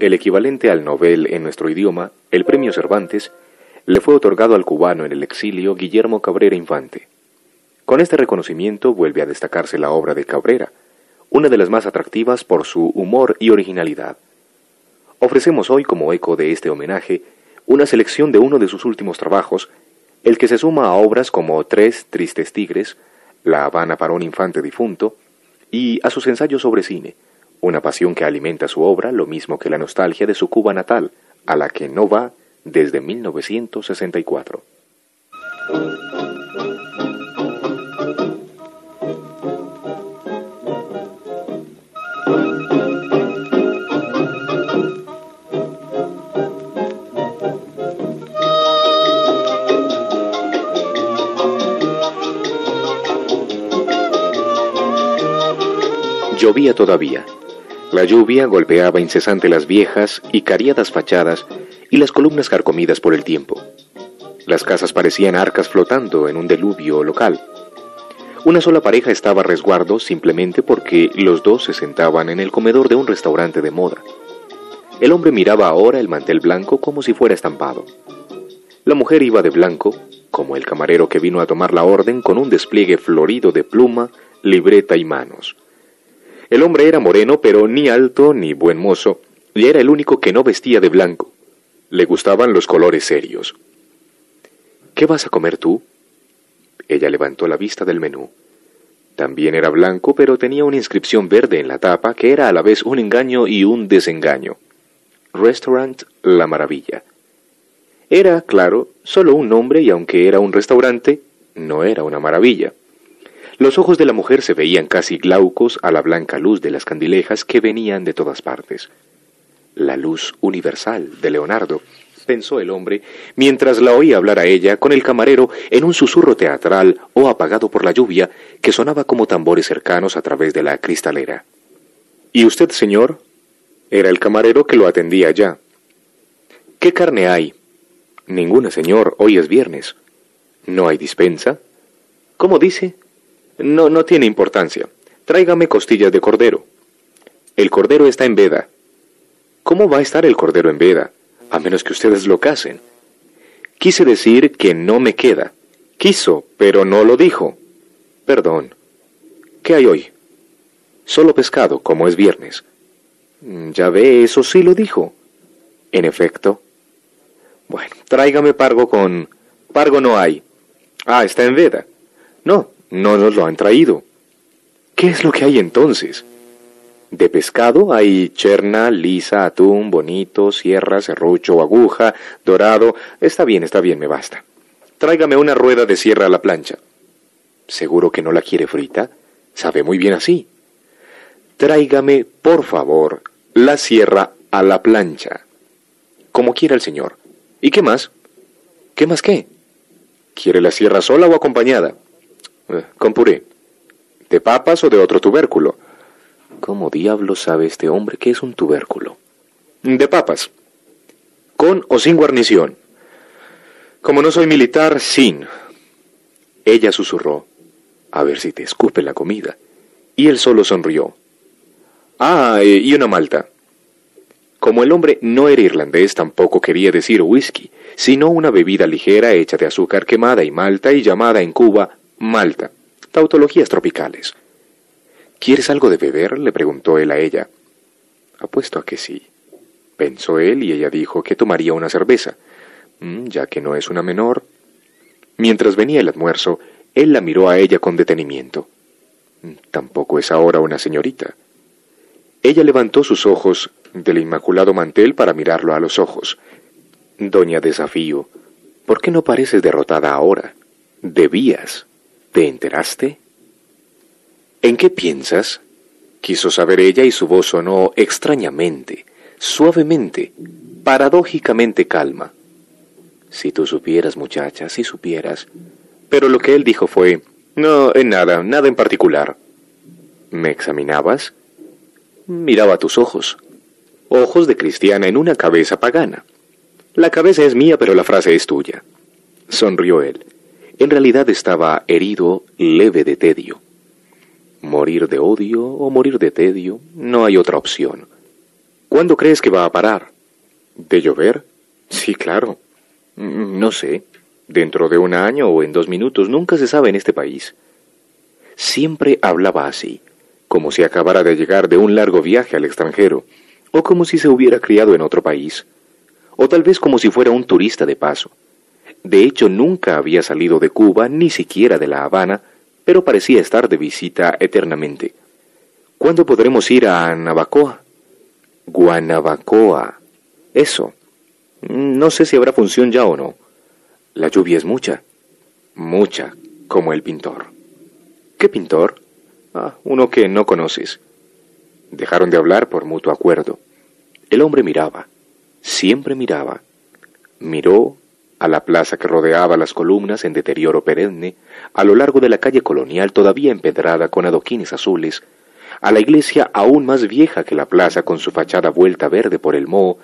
el equivalente al Nobel en nuestro idioma, el premio Cervantes, le fue otorgado al cubano en el exilio Guillermo Cabrera Infante. Con este reconocimiento vuelve a destacarse la obra de Cabrera, una de las más atractivas por su humor y originalidad. Ofrecemos hoy como eco de este homenaje una selección de uno de sus últimos trabajos, el que se suma a obras como Tres Tristes Tigres, La Habana para un infante difunto, y a sus ensayos sobre cine, una pasión que alimenta su obra lo mismo que la nostalgia de su Cuba natal, a la que no va desde 1964. Llovía todavía. La lluvia golpeaba incesante las viejas y cariadas fachadas y las columnas carcomidas por el tiempo. Las casas parecían arcas flotando en un deluvio local. Una sola pareja estaba a resguardo simplemente porque los dos se sentaban en el comedor de un restaurante de moda. El hombre miraba ahora el mantel blanco como si fuera estampado. La mujer iba de blanco, como el camarero que vino a tomar la orden con un despliegue florido de pluma, libreta y manos. El hombre era moreno, pero ni alto ni buen mozo, y era el único que no vestía de blanco. Le gustaban los colores serios. ¿Qué vas a comer tú? Ella levantó la vista del menú. También era blanco, pero tenía una inscripción verde en la tapa que era a la vez un engaño y un desengaño. Restaurant La Maravilla. Era, claro, solo un nombre y aunque era un restaurante, no era una maravilla. Los ojos de la mujer se veían casi glaucos a la blanca luz de las candilejas que venían de todas partes. La luz universal de Leonardo, pensó el hombre, mientras la oía hablar a ella con el camarero en un susurro teatral o apagado por la lluvia que sonaba como tambores cercanos a través de la cristalera. ¿Y usted, señor? Era el camarero que lo atendía ya. ¿Qué carne hay? Ninguna, señor, hoy es viernes. ¿No hay dispensa? ¿Cómo dice? No, no tiene importancia. Tráigame costillas de cordero. El cordero está en veda. ¿Cómo va a estar el cordero en veda? A menos que ustedes lo casen. Quise decir que no me queda. Quiso, pero no lo dijo. Perdón. ¿Qué hay hoy? Solo pescado, como es viernes. Mm, ya ve, eso sí lo dijo. En efecto. Bueno, tráigame pargo con... Pargo no hay. Ah, está en veda. No, no nos lo han traído. ¿Qué es lo que hay entonces? De pescado hay cherna, lisa, atún, bonito, sierra, serrucho, aguja, dorado. Está bien, está bien, me basta. Tráigame una rueda de sierra a la plancha. ¿Seguro que no la quiere frita? Sabe muy bien así. Tráigame, por favor, la sierra a la plancha. Como quiera el señor. ¿Y qué más? ¿Qué más qué? ¿Quiere la sierra sola o acompañada? Eh, con puré. ¿De papas o de otro tubérculo? ¿Cómo diablo sabe este hombre que es un tubérculo? De papas. ¿Con o sin guarnición? Como no soy militar, sin. Ella susurró. A ver si te escupe la comida. Y él solo sonrió. Ah, eh, y una malta. Como el hombre no era irlandés, tampoco quería decir whisky, sino una bebida ligera hecha de azúcar quemada y malta y llamada en Cuba Malta. Tautologías tropicales. ¿Quieres algo de beber? le preguntó él a ella. Apuesto a que sí. Pensó él y ella dijo que tomaría una cerveza, mm, ya que no es una menor. Mientras venía el almuerzo, él la miró a ella con detenimiento. Mm, tampoco es ahora una señorita. Ella levantó sus ojos del inmaculado mantel para mirarlo a los ojos. Doña Desafío, ¿por qué no pareces derrotada ahora? Debías. ¿Te enteraste? ¿En qué piensas? Quiso saber ella y su voz sonó extrañamente, suavemente, paradójicamente calma. Si tú supieras, muchacha, si supieras. Pero lo que él dijo fue, no, en nada, nada en particular. ¿Me examinabas? Miraba tus ojos. Ojos de cristiana en una cabeza pagana. La cabeza es mía, pero la frase es tuya. Sonrió él. En realidad estaba herido leve de tedio. Morir de odio o morir de tedio, no hay otra opción. ¿Cuándo crees que va a parar? ¿De llover? Sí, claro. No sé. Dentro de un año o en dos minutos, nunca se sabe en este país. Siempre hablaba así, como si acabara de llegar de un largo viaje al extranjero, o como si se hubiera criado en otro país, o tal vez como si fuera un turista de paso. De hecho, nunca había salido de Cuba, ni siquiera de La Habana, pero parecía estar de visita eternamente. ¿Cuándo podremos ir a Navacoa? Guanabacoa. Eso. No sé si habrá función ya o no. La lluvia es mucha. Mucha, como el pintor. ¿Qué pintor? Ah, uno que no conoces. Dejaron de hablar por mutuo acuerdo. El hombre miraba, siempre miraba. Miró a la plaza que rodeaba las columnas en deterioro perenne, a lo largo de la calle colonial todavía empedrada con adoquines azules, a la iglesia aún más vieja que la plaza con su fachada vuelta verde por el moho,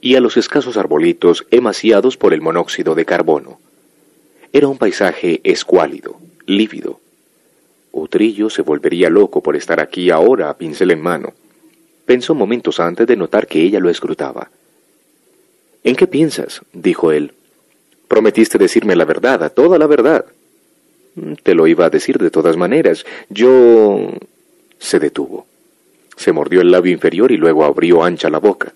y a los escasos arbolitos emaciados por el monóxido de carbono. Era un paisaje escuálido, lívido. Utrillo se volvería loco por estar aquí ahora a pincel en mano. Pensó momentos antes de notar que ella lo escrutaba. ¿En qué piensas? dijo él. Prometiste decirme la verdad, a toda la verdad. Te lo iba a decir de todas maneras. Yo... Se detuvo. Se mordió el labio inferior y luego abrió ancha la boca.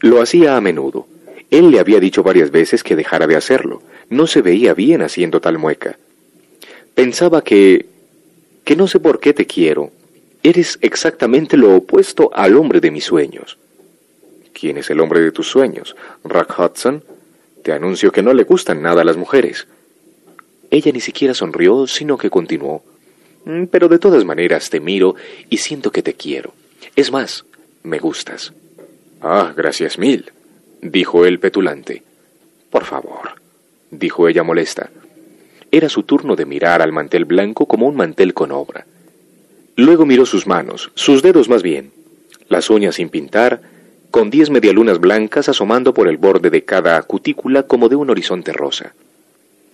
Lo hacía a menudo. Él le había dicho varias veces que dejara de hacerlo. No se veía bien haciendo tal mueca. Pensaba que... que no sé por qué te quiero. Eres exactamente lo opuesto al hombre de mis sueños. ¿Quién es el hombre de tus sueños? ¿Rack Hudson? Te anuncio que no le gustan nada las mujeres. Ella ni siquiera sonrió, sino que continuó. Mm, pero de todas maneras te miro y siento que te quiero. Es más, me gustas. Ah, gracias mil, dijo él petulante. Por favor, dijo ella molesta. Era su turno de mirar al mantel blanco como un mantel con obra. Luego miró sus manos, sus dedos más bien, las uñas sin pintar, con diez medialunas blancas asomando por el borde de cada cutícula como de un horizonte rosa.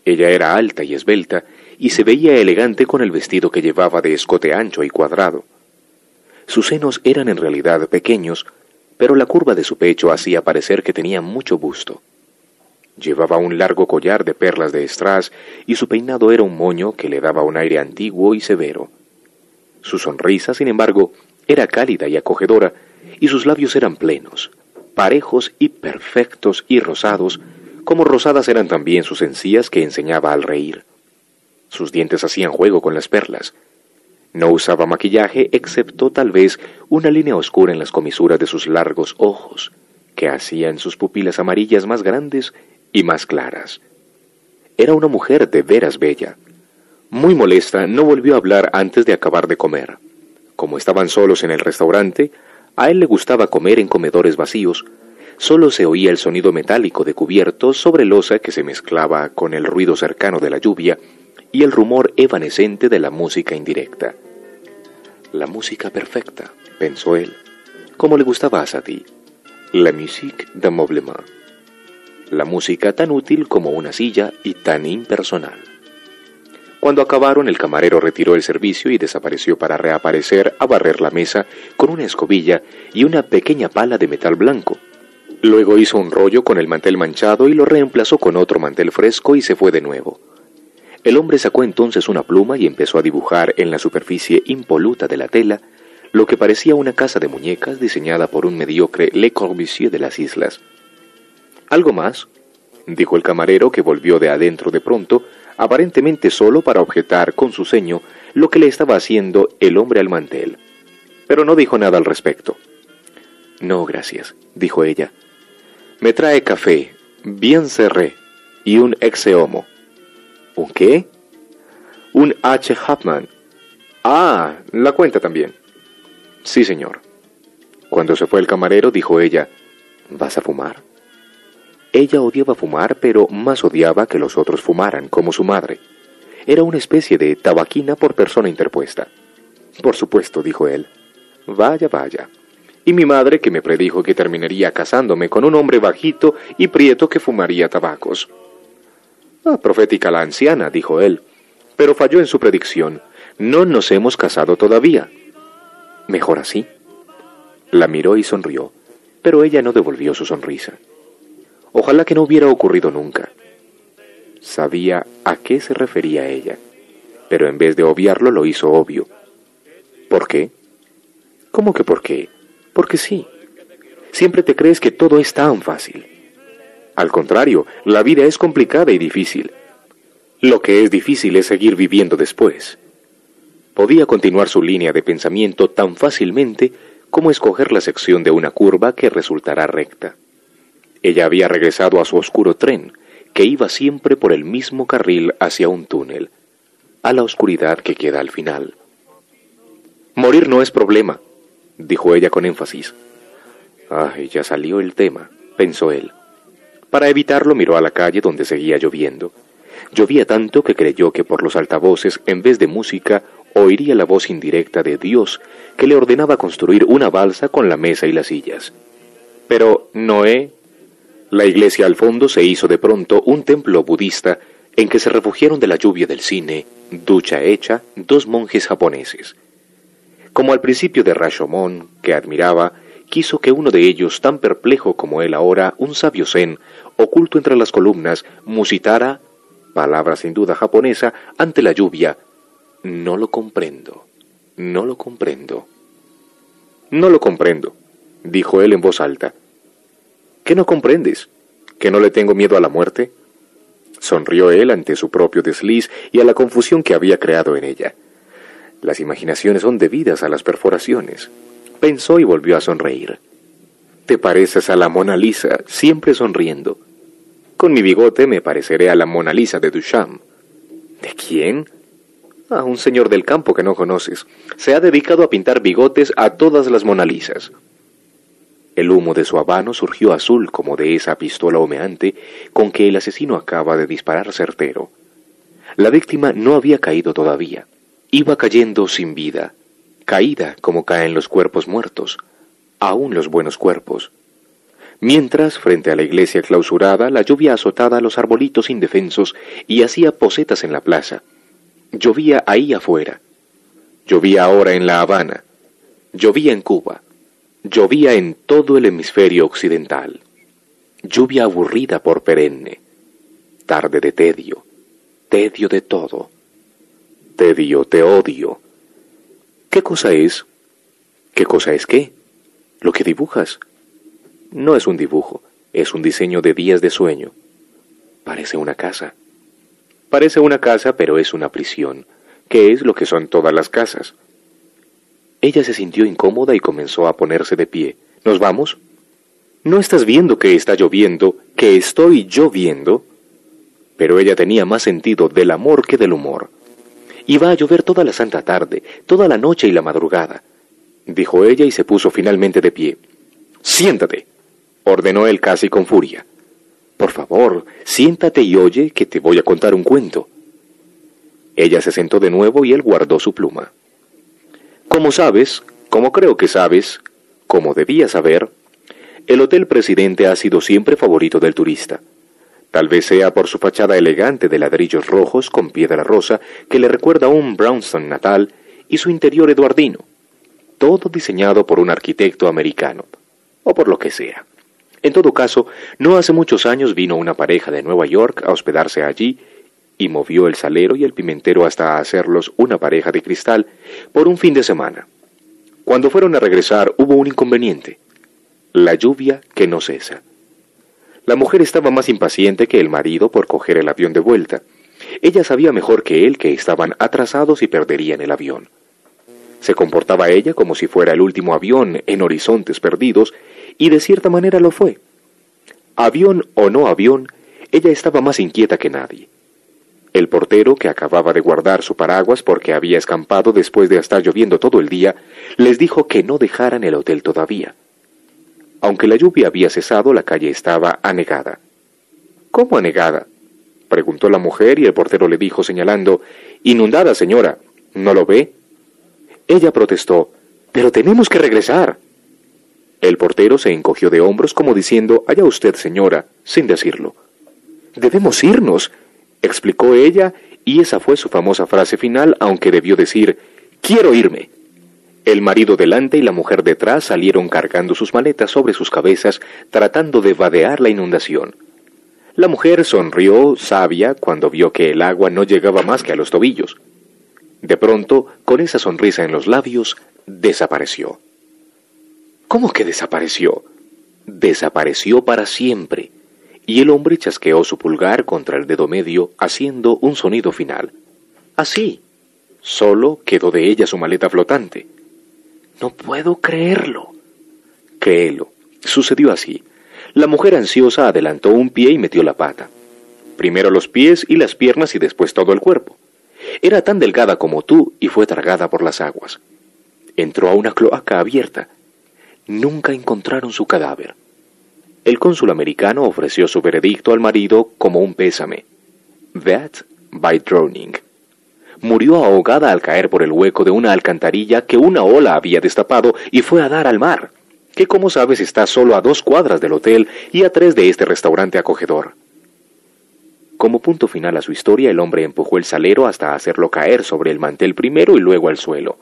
Ella era alta y esbelta, y se veía elegante con el vestido que llevaba de escote ancho y cuadrado. Sus senos eran en realidad pequeños, pero la curva de su pecho hacía parecer que tenía mucho busto. Llevaba un largo collar de perlas de estras y su peinado era un moño que le daba un aire antiguo y severo. Su sonrisa, sin embargo, era cálida y acogedora, y sus labios eran plenos, parejos y perfectos y rosados, como rosadas eran también sus encías que enseñaba al reír. Sus dientes hacían juego con las perlas. No usaba maquillaje excepto tal vez una línea oscura en las comisuras de sus largos ojos, que hacían sus pupilas amarillas más grandes y más claras. Era una mujer de veras bella. Muy molesta, no volvió a hablar antes de acabar de comer. Como estaban solos en el restaurante, a él le gustaba comer en comedores vacíos, solo se oía el sonido metálico de cubiertos sobre losa que se mezclaba con el ruido cercano de la lluvia y el rumor evanescente de la música indirecta. La música perfecta, pensó él, como le gustaba a Satie. La musique d'ameublement. La música tan útil como una silla y tan impersonal. Cuando acabaron, el camarero retiró el servicio y desapareció para reaparecer a barrer la mesa con una escobilla y una pequeña pala de metal blanco. Luego hizo un rollo con el mantel manchado y lo reemplazó con otro mantel fresco y se fue de nuevo. El hombre sacó entonces una pluma y empezó a dibujar en la superficie impoluta de la tela lo que parecía una casa de muñecas diseñada por un mediocre Le Corbusier de las islas. ¿Algo más? dijo el camarero que volvió de adentro de pronto, aparentemente solo para objetar con su ceño lo que le estaba haciendo el hombre al mantel. Pero no dijo nada al respecto. No, gracias, dijo ella. Me trae café, bien cerré, y un exeomo. ¿Un qué? Un H. Hapman. Ah, la cuenta también. Sí, señor. Cuando se fue el camarero, dijo ella, ¿vas a fumar? Ella odiaba fumar, pero más odiaba que los otros fumaran, como su madre. Era una especie de tabaquina por persona interpuesta. Por supuesto, dijo él. Vaya, vaya. Y mi madre que me predijo que terminaría casándome con un hombre bajito y prieto que fumaría tabacos. Ah, profética la anciana, dijo él, pero falló en su predicción. No nos hemos casado todavía. Mejor así. La miró y sonrió. pero ella no devolvió su sonrisa. Ojalá que no hubiera ocurrido nunca. Sabía a qué se refería ella, pero en vez de obviarlo lo hizo obvio. ¿Por qué? ¿Cómo que por qué? Porque sí. Siempre te crees que todo es tan fácil. Al contrario, la vida es complicada y difícil. Lo que es difícil es seguir viviendo después. Podía continuar su línea de pensamiento tan fácilmente como escoger la sección de una curva que resultará recta. Ella había regresado a su oscuro tren, que iba siempre por el mismo carril hacia un túnel, a la oscuridad que queda al final. Morir no es problema, dijo ella con énfasis. Ay, ya salió el tema, pensó él. Para evitarlo miró a la calle donde seguía lloviendo. Llovía tanto que creyó que por los altavoces, en vez de música, oiría la voz indirecta de Dios que le ordenaba construir una balsa con la mesa y las sillas. Pero Noé, la iglesia al fondo se hizo de pronto un templo budista en que se refugiaron de la lluvia del cine, ducha hecha, dos monjes japoneses. Como al principio de Rashomon, que admiraba, quiso que uno de ellos, tan perplejo como él ahora, un sabio zen, oculto entre las columnas, musitara, palabra sin duda japonesa, ante la lluvia. No lo comprendo, no lo comprendo. No lo comprendo, dijo él en voz alta. ¿Qué no comprendes? ¿Que no le tengo miedo a la muerte? Sonrió él ante su propio desliz y a la confusión que había creado en ella. Las imaginaciones son debidas a las perforaciones. Pensó y volvió a sonreír. Te pareces a la Mona Lisa, siempre sonriendo. Con mi bigote me pareceré a la Mona Lisa de Duchamp. ¿De quién? A un señor del campo que no conoces. Se ha dedicado a pintar bigotes a todas las Mona Lisas. El humo de su habano surgió azul como de esa pistola humeante con que el asesino acaba de disparar certero. La víctima no había caído todavía. Iba cayendo sin vida, caída como caen los cuerpos muertos, aún los buenos cuerpos. Mientras, frente a la iglesia clausurada, la lluvia azotaba los arbolitos indefensos y hacía posetas en la plaza. Llovía ahí afuera. Llovía ahora en La Habana. Llovía en Cuba. Llovía en todo el hemisferio occidental. Lluvia aburrida por perenne. Tarde de tedio. Tedio de todo. Tedio, te odio. ¿Qué cosa es? ¿Qué cosa es qué? Lo que dibujas. No es un dibujo, es un diseño de días de sueño. Parece una casa. Parece una casa, pero es una prisión, que es lo que son todas las casas. Ella se sintió incómoda y comenzó a ponerse de pie. ¿Nos vamos? ¿No estás viendo que está lloviendo, que estoy lloviendo? Pero ella tenía más sentido del amor que del humor. Iba a llover toda la santa tarde, toda la noche y la madrugada, dijo ella y se puso finalmente de pie. Siéntate ordenó él casi con furia. Por favor, siéntate y oye que te voy a contar un cuento. Ella se sentó de nuevo y él guardó su pluma. Como sabes, como creo que sabes, como debías saber, el Hotel Presidente ha sido siempre favorito del turista. Tal vez sea por su fachada elegante de ladrillos rojos con piedra rosa que le recuerda a un Brownstone natal y su interior eduardino, todo diseñado por un arquitecto americano, o por lo que sea. En todo caso, no hace muchos años vino una pareja de Nueva York a hospedarse allí y movió el salero y el pimentero hasta hacerlos una pareja de cristal por un fin de semana. Cuando fueron a regresar hubo un inconveniente, la lluvia que no cesa. La mujer estaba más impaciente que el marido por coger el avión de vuelta. Ella sabía mejor que él que estaban atrasados y perderían el avión. Se comportaba ella como si fuera el último avión en horizontes perdidos y de cierta manera lo fue. Avión o no avión, ella estaba más inquieta que nadie. El portero, que acababa de guardar su paraguas porque había escampado después de estar lloviendo todo el día, les dijo que no dejaran el hotel todavía. Aunque la lluvia había cesado, la calle estaba anegada. ¿Cómo anegada? preguntó la mujer y el portero le dijo señalando, Inundada, señora. ¿No lo ve? Ella protestó, Pero tenemos que regresar. El portero se encogió de hombros como diciendo, Allá usted, señora, sin decirlo. Debemos irnos, explicó ella, y esa fue su famosa frase final, aunque debió decir, Quiero irme. El marido delante y la mujer detrás salieron cargando sus maletas sobre sus cabezas, tratando de vadear la inundación. La mujer sonrió sabia cuando vio que el agua no llegaba más que a los tobillos. De pronto, con esa sonrisa en los labios, desapareció. ¿Cómo que desapareció? Desapareció para siempre, y el hombre chasqueó su pulgar contra el dedo medio, haciendo un sonido final. Así. Solo quedó de ella su maleta flotante. No puedo creerlo. Créelo. Sucedió así. La mujer ansiosa adelantó un pie y metió la pata. Primero los pies y las piernas y después todo el cuerpo. Era tan delgada como tú y fue tragada por las aguas. Entró a una cloaca abierta. Nunca encontraron su cadáver. El cónsul americano ofreció su veredicto al marido como un pésame. That by drowning murió ahogada al caer por el hueco de una alcantarilla que una ola había destapado y fue a dar al mar, que como sabes está solo a dos cuadras del hotel y a tres de este restaurante acogedor. Como punto final a su historia, el hombre empujó el salero hasta hacerlo caer sobre el mantel primero y luego al suelo.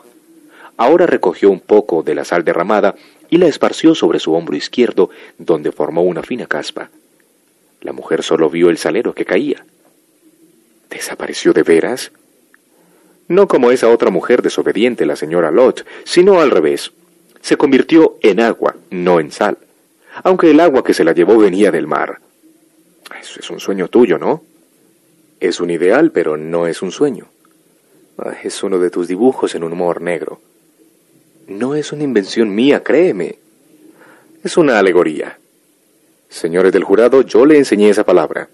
Ahora recogió un poco de la sal derramada y la esparció sobre su hombro izquierdo, donde formó una fina caspa. La mujer solo vio el salero que caía. ¿Desapareció de veras? no como esa otra mujer desobediente, la señora Lot, sino al revés. Se convirtió en agua, no en sal, aunque el agua que se la llevó venía del mar. Eso es un sueño tuyo, ¿no? Es un ideal, pero no es un sueño. Es uno de tus dibujos en un humor negro. No es una invención mía, créeme. Es una alegoría. Señores del jurado, yo le enseñé esa palabra.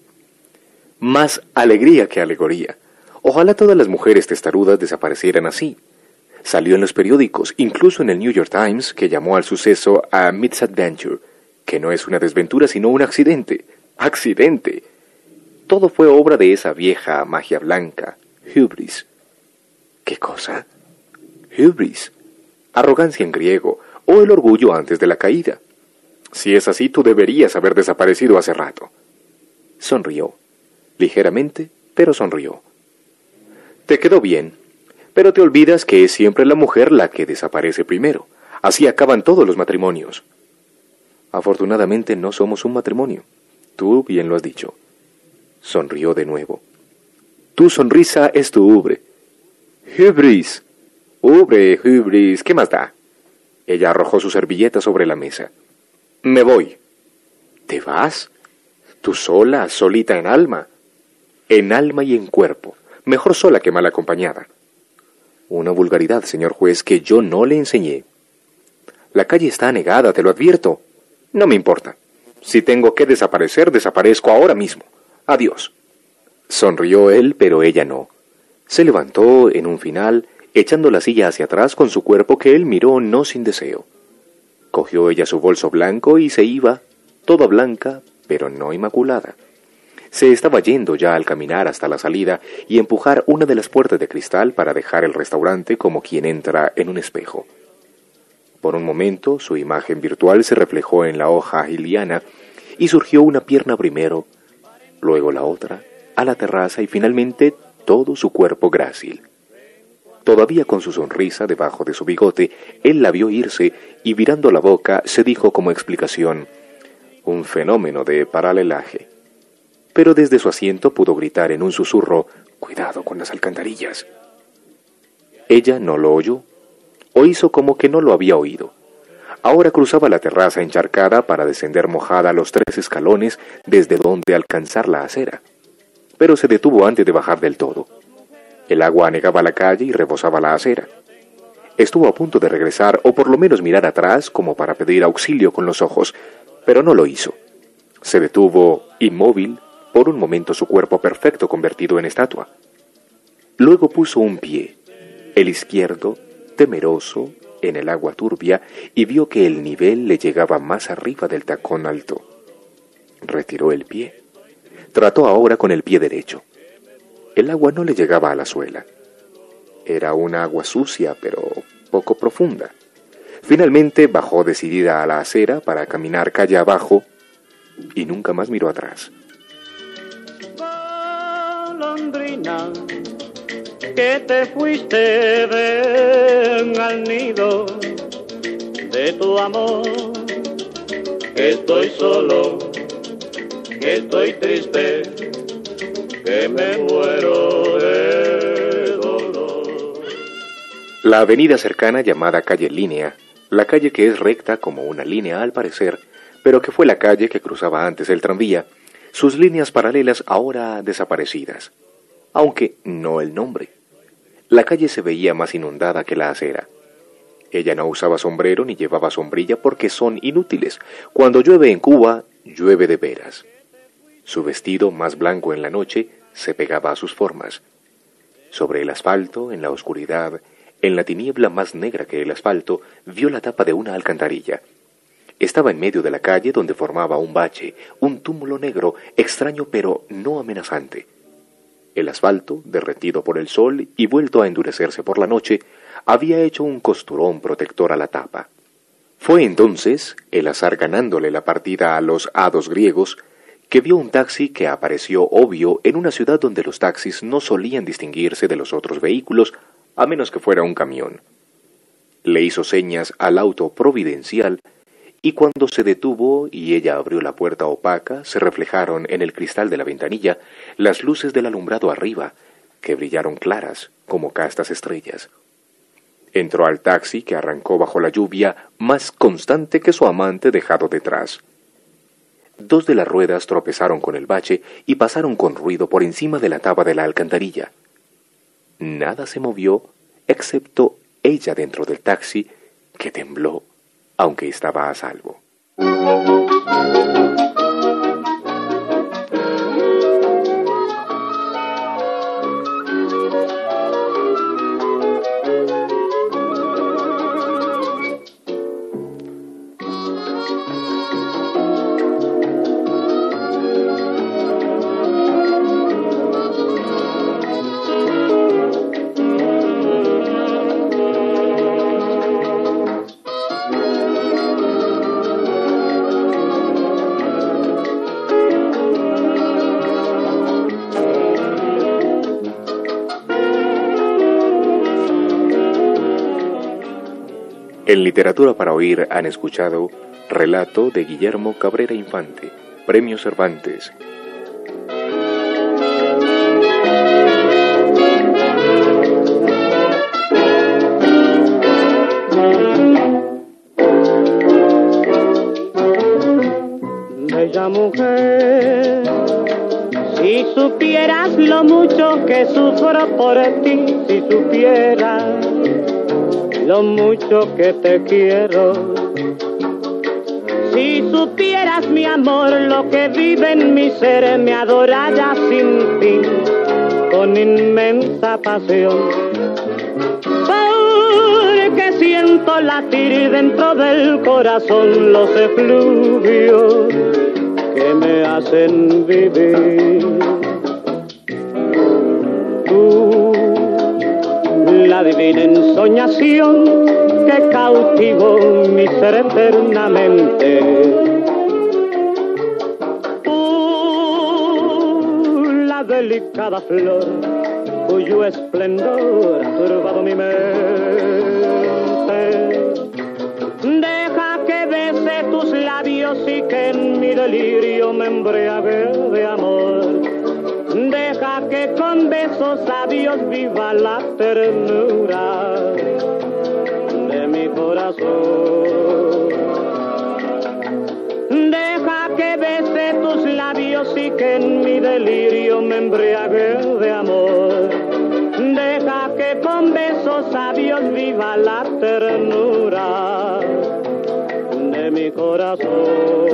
Más alegría que alegoría. Ojalá todas las mujeres testarudas desaparecieran así. Salió en los periódicos, incluso en el New York Times, que llamó al suceso a Misadventure, que no es una desventura sino un accidente. ¡Accidente! Todo fue obra de esa vieja magia blanca, hubris. ¿Qué cosa? Hubris. Arrogancia en griego, o el orgullo antes de la caída. Si es así, tú deberías haber desaparecido hace rato. Sonrió. Ligeramente, pero sonrió. Te quedó bien, pero te olvidas que es siempre la mujer la que desaparece primero. Así acaban todos los matrimonios. Afortunadamente no somos un matrimonio. Tú bien lo has dicho. Sonrió de nuevo. Tu sonrisa es tu ubre. Hubris. Ubre, hubris, ¿qué más da? Ella arrojó su servilleta sobre la mesa. Me voy. ¿Te vas? Tú sola, solita en alma. En alma y en cuerpo mejor sola que mal acompañada. Una vulgaridad, señor juez, que yo no le enseñé. La calle está anegada, te lo advierto. No me importa. Si tengo que desaparecer, desaparezco ahora mismo. Adiós. Sonrió él, pero ella no. Se levantó en un final, echando la silla hacia atrás con su cuerpo que él miró no sin deseo. Cogió ella su bolso blanco y se iba, toda blanca, pero no inmaculada. Se estaba yendo ya al caminar hasta la salida y empujar una de las puertas de cristal para dejar el restaurante como quien entra en un espejo. Por un momento su imagen virtual se reflejó en la hoja giliana y surgió una pierna primero, luego la otra, a la terraza y finalmente todo su cuerpo grácil. Todavía con su sonrisa debajo de su bigote, él la vio irse y virando la boca se dijo como explicación, un fenómeno de paralelaje pero desde su asiento pudo gritar en un susurro, Cuidado con las alcantarillas. Ella no lo oyó, o hizo como que no lo había oído. Ahora cruzaba la terraza encharcada para descender mojada los tres escalones desde donde alcanzar la acera, pero se detuvo antes de bajar del todo. El agua anegaba la calle y rebosaba la acera. Estuvo a punto de regresar o por lo menos mirar atrás como para pedir auxilio con los ojos, pero no lo hizo. Se detuvo inmóvil, por un momento su cuerpo perfecto convertido en estatua. Luego puso un pie, el izquierdo, temeroso, en el agua turbia y vio que el nivel le llegaba más arriba del tacón alto. Retiró el pie. Trató ahora con el pie derecho. El agua no le llegaba a la suela. Era una agua sucia, pero poco profunda. Finalmente bajó decidida a la acera para caminar calle abajo y nunca más miró atrás. que te fuiste, ven al nido de tu amor. estoy solo, estoy triste, que me muero de dolor. La avenida cercana llamada calle Línea, la calle que es recta como una línea al parecer, pero que fue la calle que cruzaba antes el tranvía, sus líneas paralelas ahora desaparecidas, aunque no el nombre. La calle se veía más inundada que la acera. Ella no usaba sombrero ni llevaba sombrilla porque son inútiles. Cuando llueve en Cuba, llueve de veras. Su vestido, más blanco en la noche, se pegaba a sus formas. Sobre el asfalto, en la oscuridad, en la tiniebla más negra que el asfalto, vio la tapa de una alcantarilla. Estaba en medio de la calle donde formaba un bache, un túmulo negro, extraño pero no amenazante. El asfalto, derretido por el sol y vuelto a endurecerse por la noche, había hecho un costurón protector a la tapa. Fue entonces, el azar ganándole la partida a los hados griegos, que vio un taxi que apareció obvio en una ciudad donde los taxis no solían distinguirse de los otros vehículos, a menos que fuera un camión. Le hizo señas al auto providencial y cuando se detuvo y ella abrió la puerta opaca, se reflejaron en el cristal de la ventanilla las luces del alumbrado arriba, que brillaron claras como castas estrellas. Entró al taxi que arrancó bajo la lluvia más constante que su amante dejado detrás. Dos de las ruedas tropezaron con el bache y pasaron con ruido por encima de la taba de la alcantarilla. Nada se movió excepto ella dentro del taxi, que tembló aunque estaba a salvo. En literatura para oír han escuchado Relato de Guillermo Cabrera Infante, Premio Cervantes. Bella mujer, si supieras lo mucho que sufro por ti, si supieras lo mucho que te quiero. Si supieras mi amor, lo que vive en mi ser, me adorara sin fin, con inmensa pasión. Porque siento latir dentro del corazón los efluvios que me hacen vivir. La divina ensoñación que cautivó mi ser eternamente. la delicada flor cuyo esplendor ha turbado mi mente. Deja que bese tus labios y que en mi delirio me embriague de amor con besos sabios viva la ternura de mi corazón. Deja que bese tus labios y que en mi delirio me embriague de amor. Deja que con besos sabios viva la ternura de mi corazón.